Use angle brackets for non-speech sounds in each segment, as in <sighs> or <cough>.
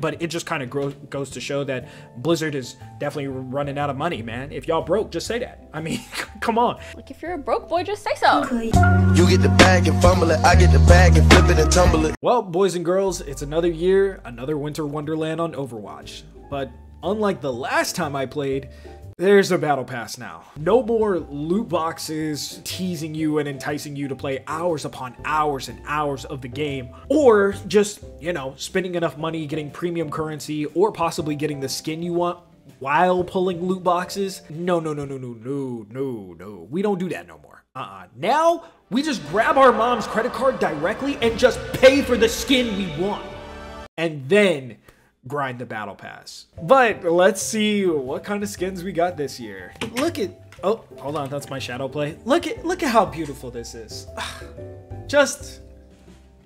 but it just kind of goes to show that Blizzard is definitely running out of money, man. If y'all broke, just say that. I mean, <laughs> come on. Like if you're a broke boy, just say so. You get the bag and fumble it, I get the bag and flip it and tumble it. Well, boys and girls, it's another year, another winter wonderland on Overwatch. But unlike the last time I played, there's a battle pass now. No more loot boxes teasing you and enticing you to play hours upon hours and hours of the game, or just, you know, spending enough money getting premium currency or possibly getting the skin you want while pulling loot boxes. No, no, no, no, no, no, no, no. We don't do that no more. Uh-uh. Now, we just grab our mom's credit card directly and just pay for the skin we want. And then grind the battle pass. But let's see what kind of skins we got this year. Look at oh hold on that's my shadow play. Look at look at how beautiful this is. <sighs> Just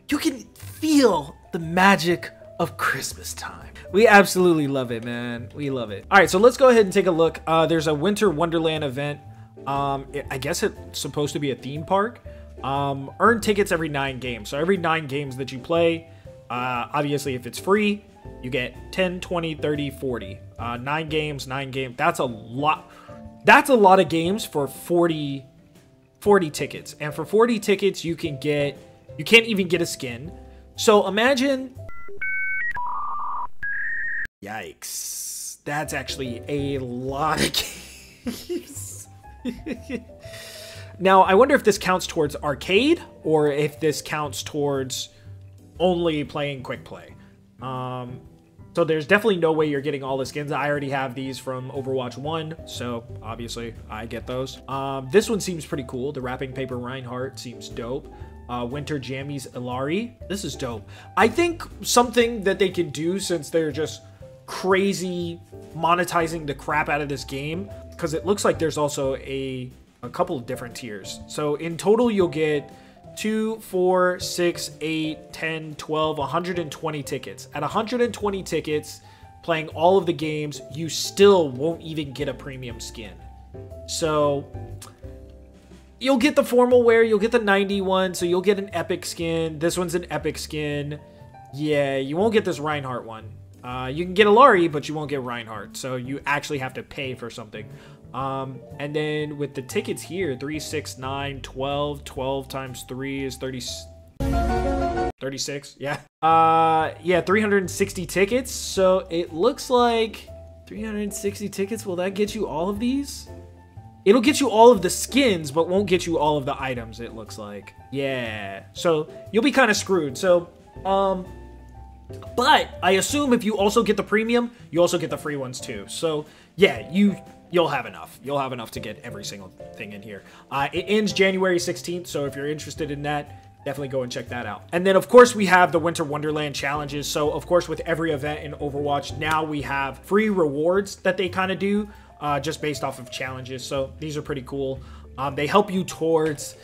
you can feel the magic of Christmas time. We absolutely love it, man. We love it. All right, so let's go ahead and take a look. Uh, there's a Winter Wonderland event. Um, it, I guess it's supposed to be a theme park. Um, earn tickets every nine games. So every nine games that you play, uh, obviously if it's free, you get 10, 20, 30, 40. Uh, nine games, nine games. That's a lot. That's a lot of games for 40, 40 tickets. And for 40 tickets, you can get, you can't even get a skin. So imagine, yikes. That's actually a lot of <laughs> games. now, I wonder if this counts towards arcade or if this counts towards only playing quick play. Um, so there's definitely no way you're getting all the skins. I already have these from Overwatch 1, so obviously I get those. Um, this one seems pretty cool. The Wrapping Paper Reinhardt seems dope. Uh, Winter Jammies Illari. This is dope. I think something that they can do since they're just crazy monetizing the crap out of this game, because it looks like there's also a, a couple of different tiers. So in total, you'll get 2, 4, 6, 8, 10, 12, 120 tickets. At 120 tickets, playing all of the games, you still won't even get a premium skin. So, you'll get the formal wear, you'll get the 91, so you'll get an epic skin. This one's an epic skin. Yeah, you won't get this Reinhardt one. Uh, you can get Illari, but you won't get Reinhardt, so you actually have to pay for something. Um, and then with the tickets here, 3, 6, 9, 12, 12 times 3 is 30, 36, yeah. Uh, yeah, 360 tickets, so it looks like 360 tickets, will that get you all of these? It'll get you all of the skins, but won't get you all of the items, it looks like. Yeah, so you'll be kind of screwed. So, um, but I assume if you also get the premium, you also get the free ones too. So yeah, you you'll have enough. You'll have enough to get every single thing in here. Uh, it ends January 16th, so if you're interested in that, definitely go and check that out. And then, of course, we have the Winter Wonderland challenges. So, of course, with every event in Overwatch, now we have free rewards that they kind of do uh, just based off of challenges. So, these are pretty cool. Um, they help you towards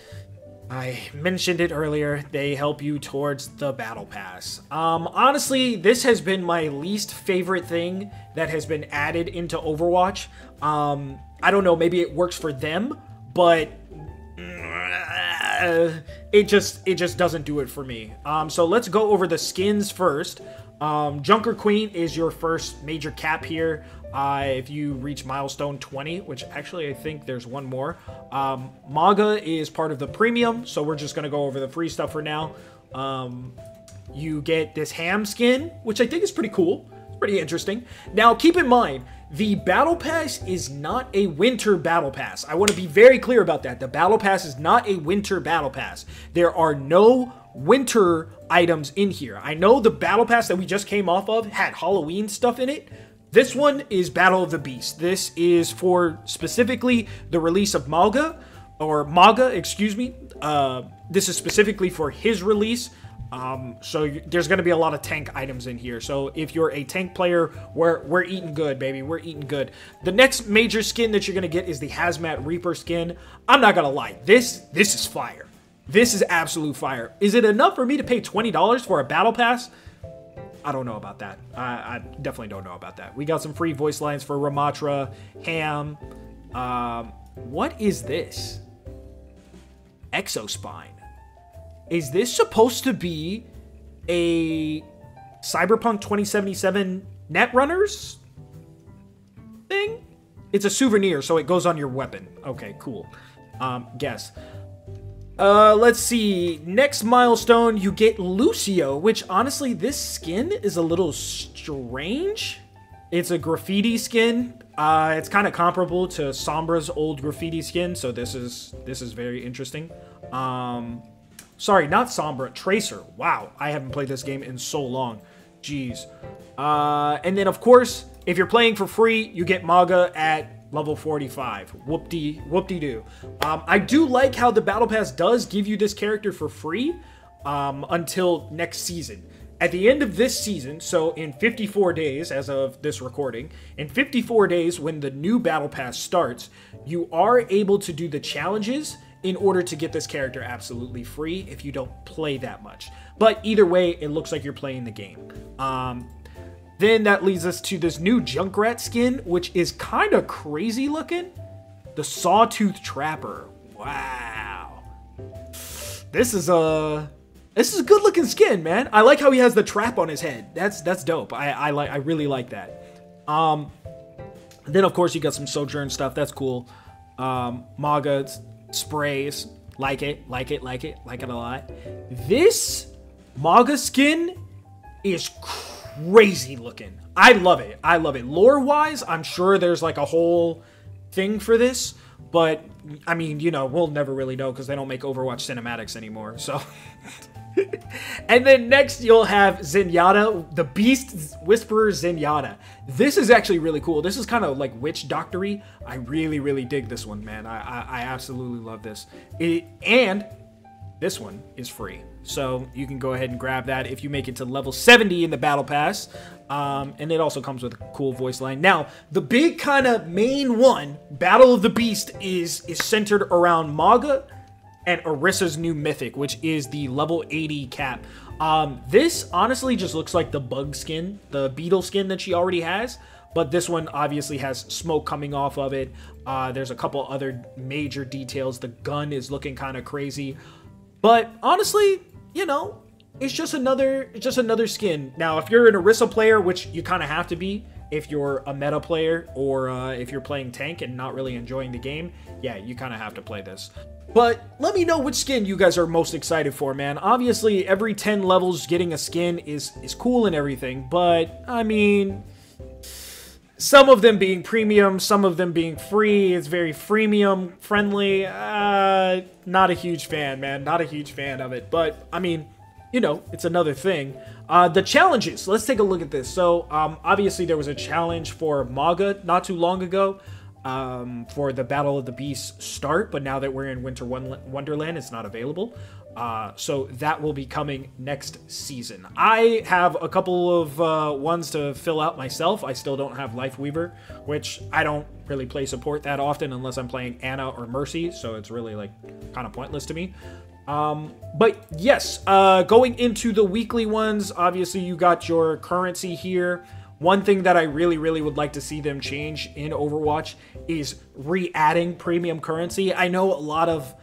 I mentioned it earlier, they help you towards the Battle Pass. Um, honestly, this has been my least favorite thing that has been added into Overwatch. Um, I don't know, maybe it works for them, but uh, it just it just doesn't do it for me. Um, so let's go over the skins first. Um, Junker Queen is your first major cap here uh, if you reach milestone 20, which actually I think there's one more. Um, Mauga is part of the premium, so we're just going to go over the free stuff for now. Um, you get this ham skin, which I think is pretty cool. It's pretty interesting. Now, keep in mind, the Battle Pass is not a winter Battle Pass. I want to be very clear about that. The Battle Pass is not a winter Battle Pass. There are no winter items in here. I know the Battle Pass that we just came off of had Halloween stuff in it, this one is Battle of the Beast. This is for specifically the release of Malga, or Mauga, excuse me. Uh, this is specifically for his release. Um, so there's going to be a lot of tank items in here. So if you're a tank player, we're, we're eating good, baby. We're eating good. The next major skin that you're going to get is the Hazmat Reaper skin. I'm not going to lie. This, this is fire. This is absolute fire. Is it enough for me to pay $20 for a battle pass? I don't know about that. I, I, definitely don't know about that. We got some free voice lines for Ramatra, Ham. Um, what is this? Exospine. Is this supposed to be a Cyberpunk 2077 Netrunners thing. It's a souvenir, so it goes on your weapon. Okay, cool. Um, guess. Uh, let's see. Next milestone, you get Lucio, which honestly, this skin is a little strange. It's a graffiti skin. Uh, it's kind of comparable to Sombra's old graffiti skin, so this is this is very interesting. Um, sorry, not Sombra, Tracer. Wow, I haven't played this game in so long. Jeez. Uh, and then of course, if you're playing for free, you get Mauga at level 45. Whoop-de, whoop-de-doo. Um, I do like how the Battle Pass does give you this character for free um, until next season. At the end of this season, so in 54 days as of this recording, in 54 days when the new Battle Pass starts, you are able to do the challenges in order to get this character absolutely free if you don't play that much. But either way, it looks like you're playing the game. Um, then that leads us to this new Junkrat skin, which is kind of crazy looking. The Sawtooth Trapper. Wow. This is a this is a good looking skin, man. I like how he has the trap on his head. That's that's dope. I I like I really like that. Um then of course you got some Sojourn stuff. That's cool. Um Mauga sprays. Like it, like it, like it, like it a lot. This Mauga skin is crazy looking. I love it. I love it. Lore wise, I'm sure there's like a whole thing for this, but I mean, you know, we'll never really know because they don't make Overwatch cinematics anymore. So. <laughs> <laughs> and then next you'll have Zenyatta, the Beast Whisperer Zenyatta. This is actually really cool. This is kind of like witch doctory. I really, really dig this one, man. I, I, I absolutely love this. It, and this one is free. So you can go ahead and grab that if you make it to level 70 in the Battle Pass. Um, and it also comes with a cool voice line. Now, the big kind of main one, Battle of the Beast, is, is centered around Mauga and Orisa's new Mythic, which is the level 80 cap. Um, this honestly just looks like the bug skin, the beetle skin that she already has. But this one obviously has smoke coming off of it. Uh, there's a couple other major details. The gun is looking kind of crazy. But honestly, you know, it's just another it's just another skin. Now, if you're an Orisa player, which you kind of have to be if you're a meta player or uh, if you're playing tank and not really enjoying the game, yeah, you kind of have to play this. But let me know which skin you guys are most excited for, man. Obviously, every 10 levels getting a skin is is cool and everything, but I mean, some of them being premium, some of them being free. It's very freemium friendly. Uh, not a huge fan, man. Not a huge fan of it. But, I mean, you know, it's another thing. Uh, the challenges. Let's take a look at this. So, um, obviously, there was a challenge for Mauga not too long ago um, for the Battle of the Beasts start, but now that we're in Winter Wonderland, it's not available. Uh, so that will be coming next season. I have a couple of uh, ones to fill out myself. I still don't have Lifeweaver, which I don't really play support that often unless I'm playing Ana or Mercy, so it's really like kind of pointless to me. Um, but yes, uh, going into the weekly ones, obviously you got your currency here. One thing that I really, really would like to see them change in Overwatch is re-adding premium currency. I know a lot of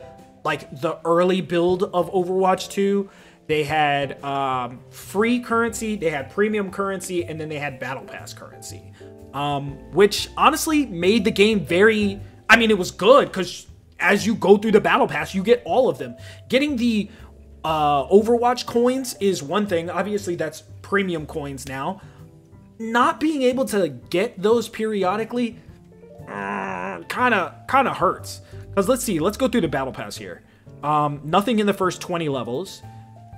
like the early build of Overwatch 2, they had um, free currency, they had premium currency, and then they had battle pass currency, um, which honestly made the game very. I mean, it was good because as you go through the battle pass, you get all of them. Getting the uh, Overwatch coins is one thing. Obviously, that's premium coins now. Not being able to get those periodically kind of kind of hurts. Because let's see, let's go through the battle pass here. Um, nothing in the first 20 levels.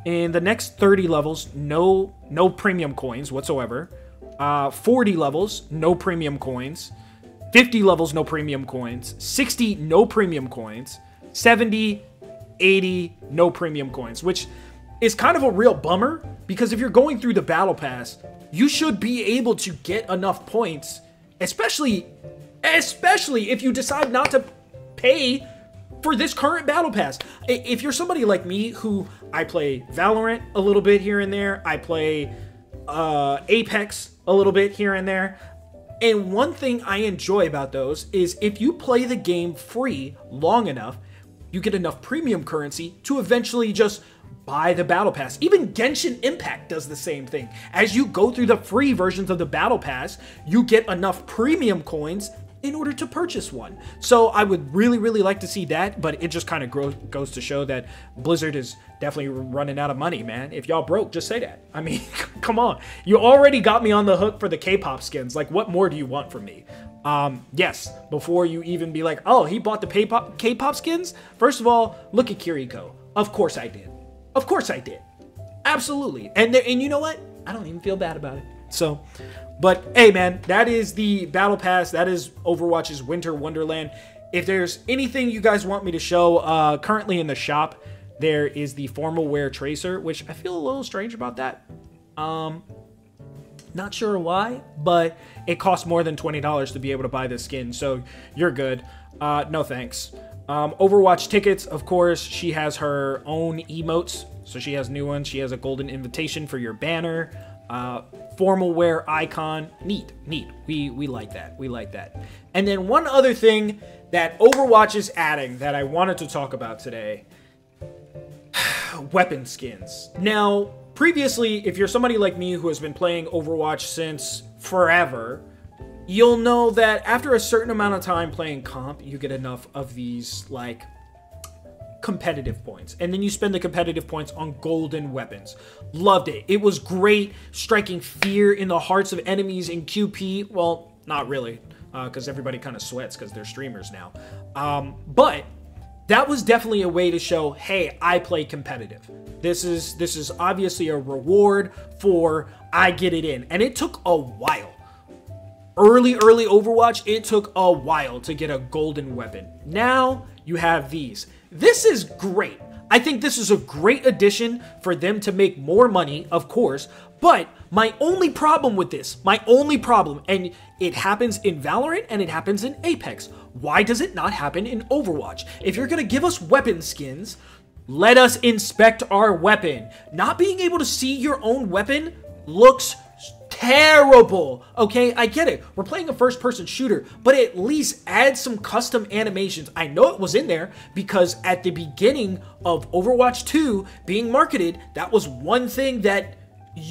In the next 30 levels, no no premium coins whatsoever. Uh, 40 levels, no premium coins. 50 levels, no premium coins. 60, no premium coins. 70, 80, no premium coins, which is kind of a real bummer because if you're going through the battle pass, you should be able to get enough points, especially especially if you decide not to pay for this current battle pass. If you're somebody like me who I play Valorant a little bit here and there, I play uh, Apex a little bit here and there. And one thing I enjoy about those is if you play the game free long enough, you get enough premium currency to eventually just buy the battle pass. Even Genshin Impact does the same thing. As you go through the free versions of the battle pass, you get enough premium coins in order to purchase one. So I would really, really like to see that, but it just kind of goes to show that Blizzard is definitely running out of money, man. If y'all broke, just say that. <laughs> I mean, <laughs> come on. You already got me on the hook for the K-pop skins. Like, what more do you want from me? Um, yes, before you even be like, oh, he bought the K-pop, K-pop skins? First of all, look at Kiriko. Of course I did. Of course I did. Absolutely. And there, and you know what? I don't even feel bad about it. So, but hey, man, that is the Battle Pass. That is Overwatch's Winter Wonderland. If there's anything you guys want me to show, uh, currently in the shop, there is the formal wear tracer, which I feel a little strange about that. Um, not sure why, but it costs more than $20 to be able to buy this skin, so you're good. Uh, no thanks. Um, Overwatch tickets, of course, she has her own emotes, so she has new ones. She has a golden invitation for your banner. Uh, formal wear icon. Neat, neat. We we like that. We like that. And then one other thing that Overwatch is adding that I wanted to talk about today. <sighs> weapon skins. Now, previously, if you're somebody like me who has been playing Overwatch since forever, you'll know that after a certain amount of time playing comp, you get enough of these like competitive points. And then you spend the competitive points on golden weapons. Loved it. It was great, striking fear in the hearts of enemies in QP. Well, not really, because uh, everybody kind of sweats because they're streamers now. Um, but that was definitely a way to show, hey, I play competitive. This is this is obviously a reward for I get it in. And it took a while. Early, early Overwatch, it took a while to get a golden weapon. Now you have these. This is great. I think this is a great addition for them to make more money, of course, but my only problem with this, my only problem, and it happens in Valorant and it happens in Apex. Why does it not happen in Overwatch? If you're gonna give us weapon skins, let us inspect our weapon. Not being able to see your own weapon looks terrible. Okay, I get it. We're playing a first person shooter, but at least add some custom animations. I know it was in there because at the beginning of Overwatch 2 being marketed, that was one thing that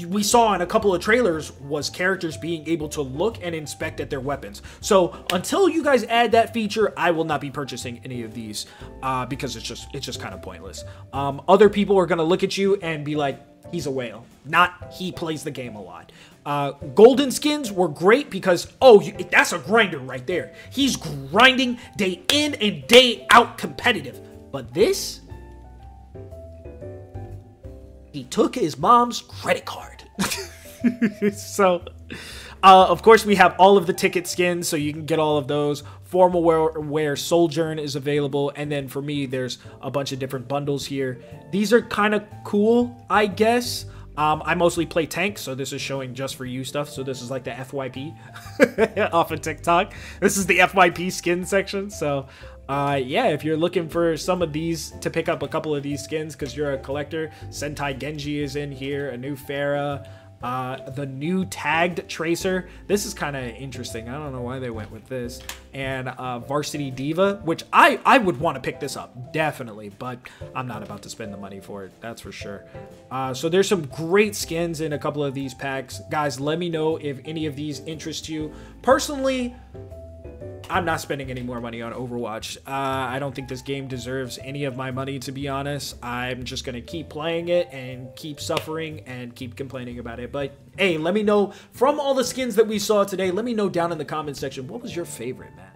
we saw in a couple of trailers was characters being able to look and inspect at their weapons. So until you guys add that feature, I will not be purchasing any of these uh, because it's just it's just kind of pointless. Um, other people are gonna look at you and be like, he's a whale. Not he plays the game a lot. Uh, golden skins were great because, oh, that's a grinder right there. He's grinding day in and day out competitive. But this, he took his mom's credit card. <laughs> so, uh, of course, we have all of the ticket skins, so you can get all of those. Formal wear, wear Sojourn is available, and then for me, there's a bunch of different bundles here. These are kind of cool, I guess. Um, I mostly play tank, so this is showing just for you stuff. So this is like the FYP <laughs> off of TikTok. This is the FYP skin section. So uh, yeah, if you're looking for some of these to pick up a couple of these skins because you're a collector, Sentai Genji is in here, a new Pharah, uh, the new tagged tracer. This is kind of interesting. I don't know why they went with this. And uh, Varsity D.Va, which I, I would want to pick this up, definitely, but I'm not about to spend the money for it, that's for sure. Uh, so there's some great skins in a couple of these packs. Guys, let me know if any of these interest you. Personally, I'm not spending any more money on Overwatch. Uh, I don't think this game deserves any of my money, to be honest. I'm just going to keep playing it and keep suffering and keep complaining about it. But hey, let me know from all the skins that we saw today, let me know down in the comment section, what was your favorite, man?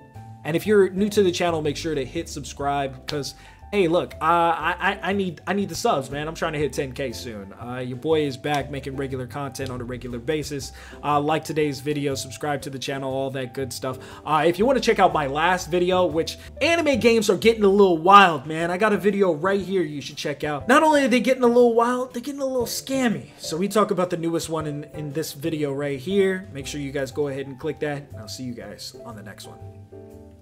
And if you're new to the channel, make sure to hit subscribe because Hey, look, uh, I, I need I need the subs, man. I'm trying to hit 10k soon. Uh, your boy is back making regular content on a regular basis. Uh, like today's video, subscribe to the channel, all that good stuff. Uh, if you want to check out my last video, which anime games are getting a little wild, man. I got a video right here you should check out. Not only are they getting a little wild, they're getting a little scammy. So we talk about the newest one in, in this video right here. Make sure you guys go ahead and click that. I'll see you guys on the next one.